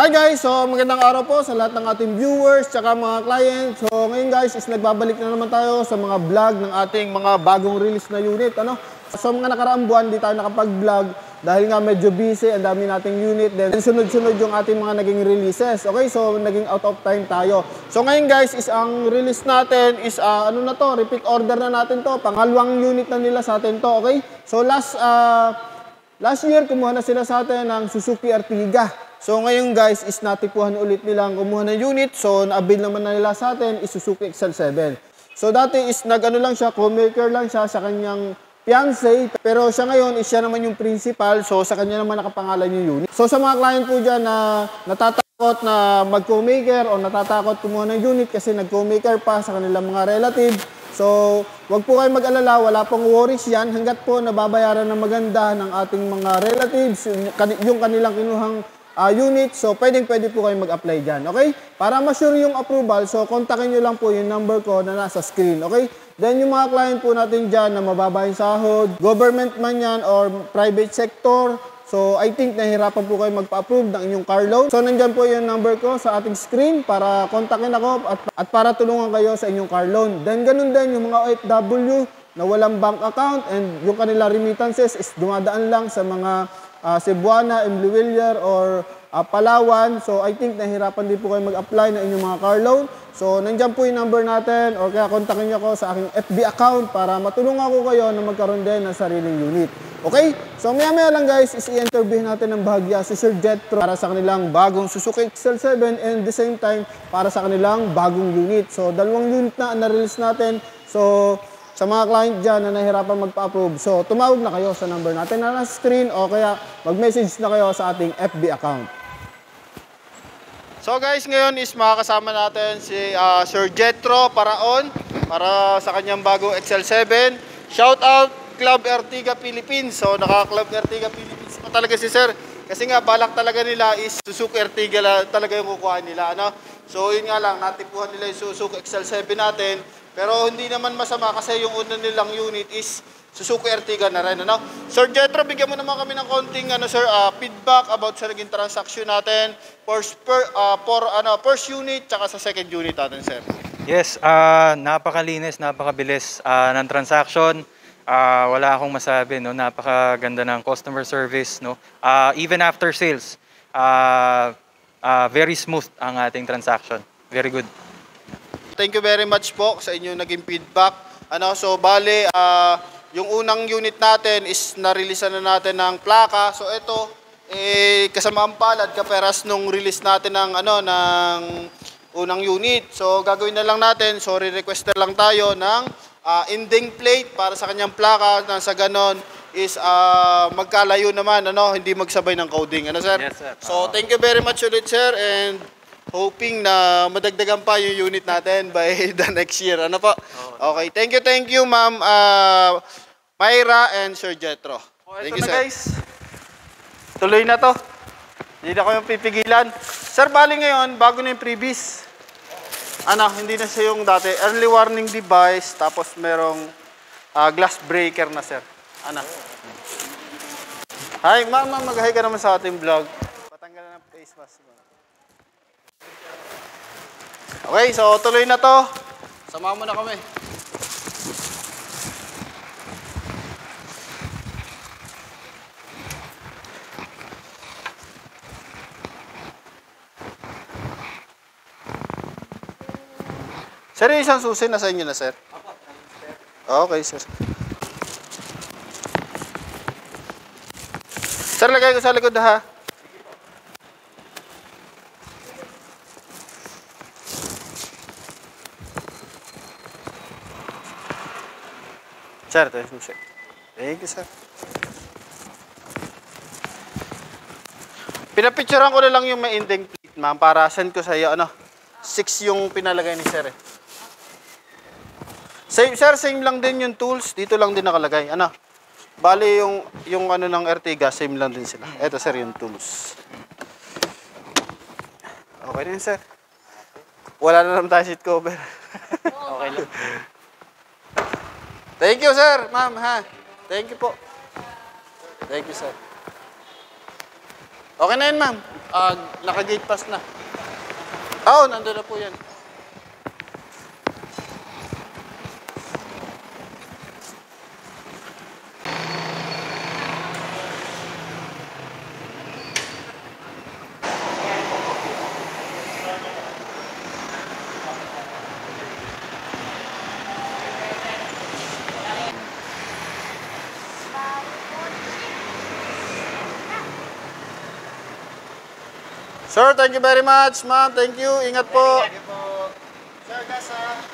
Hi guys! So magandang araw po sa lahat ng ating viewers tsaka mga clients. So ngayon guys is nagbabalik na naman tayo sa mga vlog ng ating mga bagong release na unit. Ano? So mga nakaraang buwan di tayo nakapag-vlog dahil nga medyo busy, ang dami nating unit. Then sunod-sunod yung ating mga naging releases. Okay, so naging out of time tayo. So ngayon guys is ang release natin is uh, ano na to, repeat order na natin to. Pangalawang unit na nila sa atin to. Okay, so last uh, last year kumuha na sila sa atin ng Suzuki Ertiga. So ngayon guys is natipuhan ulit nilang kumuha ng unit. So na-avail naman na nila sa atin is Suzuki XL7. So dati is nag-ano lang siya, co-maker lang siya sa kanyang fiancé. Pero siya ngayon is siya naman yung principal. So sa kanya naman nakapangalan yung unit. So sa mga client po dyan na natatakot na mag-co-maker o natatakot kumuha ng unit kasi nag-co-maker pa sa kanilang mga relative. So, wag po kayo mag-alala, wala pong worries yan hanggat po nababayaran ng maganda ng ating mga relatives, yung kanilang kinuhang uh, unit. So, pwedeng pwede po kayo mag-apply dyan. Okay? Para ma-sure yung approval, so kontakin nyo lang po yung number ko na nasa screen. Okay? Then, yung mga client po natin dyan na mababa yung sahod, government man yan or private sector, So, I think nahirapan po kayo magpa-approve ng inyong car loan. So, nandyan po yung number ko sa ating screen para kontakin ako at, at para tulungan kayo sa inyong car loan. Then, ganun din yung mga OFW na walang bank account and yung kanila remittances is dumadaan lang sa mga uh, Cebuana, Imbliwillier, or uh, Palawan. So, I think nahirapan din po kayo mag-apply ng inyong mga car loan. So, nandyan po yung number natin or kaya kontakin niyo ako sa aking FB account para matulungan ko kayo na magkaroon din ng sariling unit. Okay? So, maya-maya lang guys, is i-interview natin ng bahagya si Sir Jetro para sa kanilang bagong Suzuki XL7 and the same time para sa kanilang bagong unit. So, dalawang unit na na-release natin. So, sa mga client dyan na nahirapan magpa-approve. So, tumawag na kayo sa number natin na nasa screen o kaya mag-message na kayo sa ating FB account. So guys, ngayon is makakasama natin si uh, Sir Jetro Paraon para sa kanyang bagong XL7. Shout out Club Ertiga Philippines. So naka-Club Ertiga Philippines pa talaga si Sir. Kasi nga balak talaga nila is Suzuki Ertiga talaga yung kukuha nila. Ano? So yun nga lang, natipuhan nila yung Suzuki XL7 natin. Pero hindi naman masama kasi yung una nilang unit is Suzuki Ertiga na rin. Ano? Sir Jetro, bigyan mo naman kami ng konting ano, sir, uh, feedback about sa naging transaction natin for, per, uh, for ano, first unit tsaka sa second unit natin, sir. Yes, uh, napakalinis, napakabilis uh, ng transaction. Uh, wala akong masabi, no? napakaganda ng customer service. No? Uh, even after sales, uh, uh, very smooth ang ating transaction. Very good. Thank you very much po sa inyong naging feedback. Ano, so bale, uh, yung unang unit natin is na-release na natin ng plaka. So ito, eh, kasama ang palad kaperas nung release natin ng ano ng unang unit. So gagawin na lang natin, sorry request na lang tayo ng uh, ending plate para sa kanyang plaka nang sa ganon is uh, magkalayo naman ano hindi magsabay ng coding ano sir? Yes, sir. So thank you very much ulit sir and hoping na madagdagan pa yung unit natin by the next year. Ano po? Okay. Thank you, thank you, Ma'am uh, Myra and Sir Jetro. Thank you, sir. guys. Tuloy na to. Hindi na ko yung pipigilan. Sir, bali ngayon, bago na yung previous. Ano, hindi na siya yung dati. Early warning device, tapos merong uh, glass breaker na, sir. Ano? Hi, ma'am, mag-hi ka naman sa ating vlog. Patanggal na ng face mask. Okay, so tuloy na to. Samahan mo na kami. Sir, isang susi na sa inyo na, sir? Okay, sir. Sir, lagay ko sa likod ha. Certo, susi. Thank you, sir. Pinapicturean ko na lang yung may inding plate, ma'am, para send ko sa iyo, ano, 6 yung pinalagay ni sir, eh. Same, sir, same lang din yung tools. Dito lang din nakalagay. Ano? Bali yung, yung ano ng Ertiga, same lang din sila. Ito, sir, yung tools. Okay din, sir. Wala na naman tayo seat cover. okay lang. Thank you, sir. Ma'am, ha? Thank you po. Thank you, sir. Okay na yun, ma'am. Ah, naka-gate pass na. Oo, oh, nandun na po yan. Sir, thank you very much. Ma'am, thank you. Ingat po. Sir, gas ha.